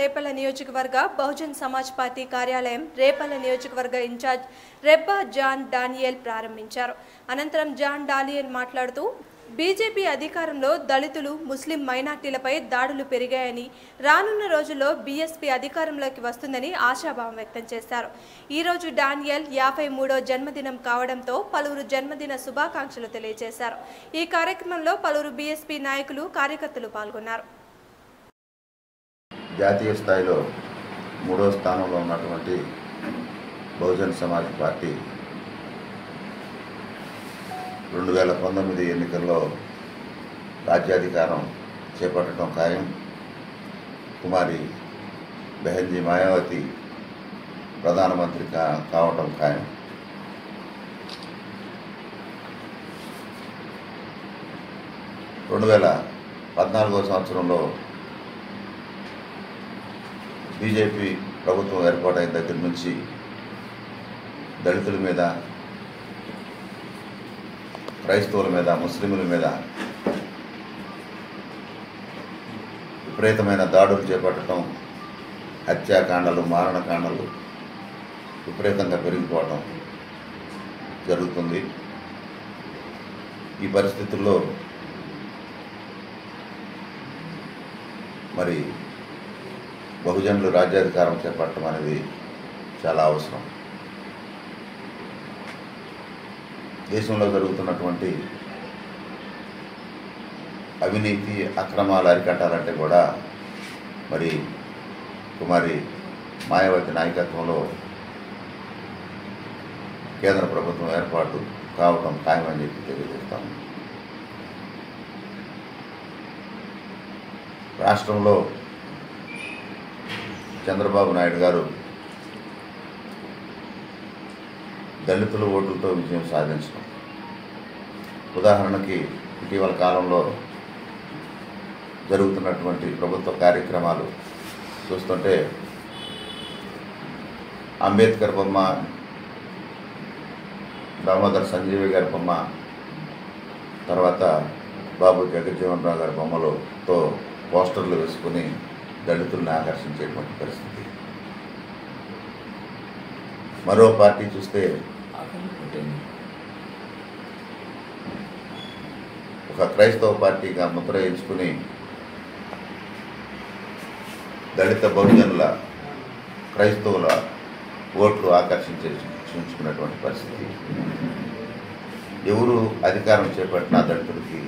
రేపల్ల నియోజకవర్గ బహుజన్ సమాజ్ పార్టీ కార్యాలయం రేపల్ల నియోజకవర్గ ఇన్ఛార్జ్ రెబ్బా జాన్ డానియల్ ప్రారంభించారు. అనంతరం జాన్ డానియల్ మాట్లాడుతూ బీజేపీ అధికారంలో దళితులు ముస్లిం మైనార్టీలపై దాడులు పెరిగాయని రానున్న రోజుల్లో బీఎస్పీ అధికారంలోకి వస్తుందని ఆశాభావం వ్యక్తం చేశారు. ఈరోజు డానియల్ యాభై మూడో జన్మదినం కావడంతో పలువురు జన్మదిన శుభాకాంక్షలు తెలియజేశారు. ఈ కార్యక్రమంలో పలువురు బీఎస్పీ నాయకులు కార్యకర్తలు పాల్గొన్నారు. జాతీయ స్థాయిలో మూడో స్థానంలో ఉన్నటువంటి బహుజన్ సమాజ్ పార్టీ రెండు వేల పంతొమ్మిది ఎన్నికల్లో రాజ్యాధికారం చేపట్టడం ఖాయం. కుమారి బెహంజీ మాయావతి ప్రధానమంత్రి కా కావటం ఖాయం. రెండు వేల పద్నాలుగో సంవత్సరంలో బీజేపీ ప్రభుత్వం ఏర్పాటైన దగ్గర నుంచి దళితుల మీద క్రైస్తవుల మీద ముస్లింల మీద విపరీతమైన దాడులు చేపట్టడం హత్యాకాండలు మారణకాండలు విపరీతంగా పెరిగిపోవడం జరుగుతుంది. ఈ పరిస్థితుల్లో మరి బహుజనులు రాజ్యాధికారం చేపట్టడం అనేది చాలా అవసరం. దేశంలో జరుగుతున్నటువంటి అవినీతి అక్రమాలు అరికట్టాలంటే కూడా మరి కుమారి మాయావతి నాయకత్వంలో కేంద్ర ప్రభుత్వం ఏర్పాటు కావటం ఖాయమని చెప్పి తెలియజేస్తాము. రాష్ట్రంలో చంద్రబాబు నాయుడు గారు దళితుల ఓటులతో విజయం సాధించడం. ఉదాహరణకి ఇటీవల కాలంలో జరుగుతున్నటువంటి ప్రభుత్వ కార్యక్రమాలు చూస్తుంటే అంబేద్కర్ బొమ్మ దామోదర్ సంజీవి గారి బొమ్మ తర్వాత బాబు జగజ్జీవన్ రావు గారి బొమ్మలతో పోస్టర్లు వేసుకుని దళితుల్ని ఆకర్షించేటువంటి పరిస్థితి. మరో పార్టీ చూస్తే ఒక క్రైస్తవ పార్టీగా ముద్ర ఎంచుకుని దళిత బహుజనుల క్రైస్తవుల ఓట్లు ఆకర్షించే ఉంచుకున్నటువంటి పరిస్థితి. ఎవరు అధికారం చేపట్టినా దళితులకి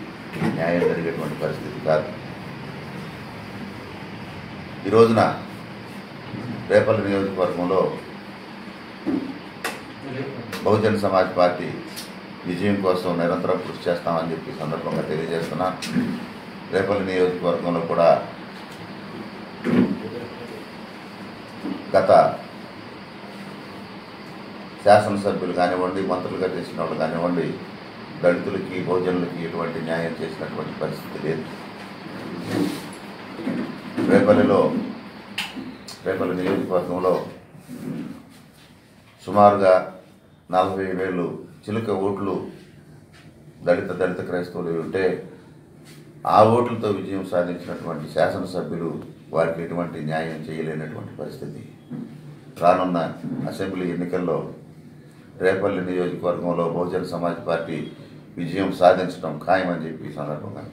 న్యాయం జరిగేటువంటి పరిస్థితి కాదు. ఈ రోజున రేపల్లి నియోజకవర్గంలో బహుజన సమాజ్ పార్టీ విజయం కోసం నిరంతరం కృషి చేస్తామని చెప్పి సందర్భంగా తెలియజేస్తున్నా. రేపల్లి నియోజకవర్గంలో కూడా గత శాసనసభ్యులు కానివ్వండి మంత్రులుగా చేసిన వాళ్ళు కానివ్వండి దళితులకి బహుజనులకి ఎటువంటి న్యాయం చేసినటువంటి పరిస్థితి లేదు. రేపల్లిలో రేపల్లి నియోజకవర్గంలో సుమారుగా నలభై వేలు చిలుక ఓట్లు దళిత దళిత క్రైస్తవులు ఉంటే ఆ ఓట్లతో విజయం సాధించినటువంటి శాసనసభ్యులు వారికి ఎటువంటి న్యాయం చేయలేనటువంటి పరిస్థితి. రానున్న అసెంబ్లీ ఎన్నికల్లో రేపల్లి నియోజకవర్గంలో బహుజన సమాజ్ పార్టీ విజయం సాధించడం ఖాయమని చెప్పి ఈ సందర్భంగా.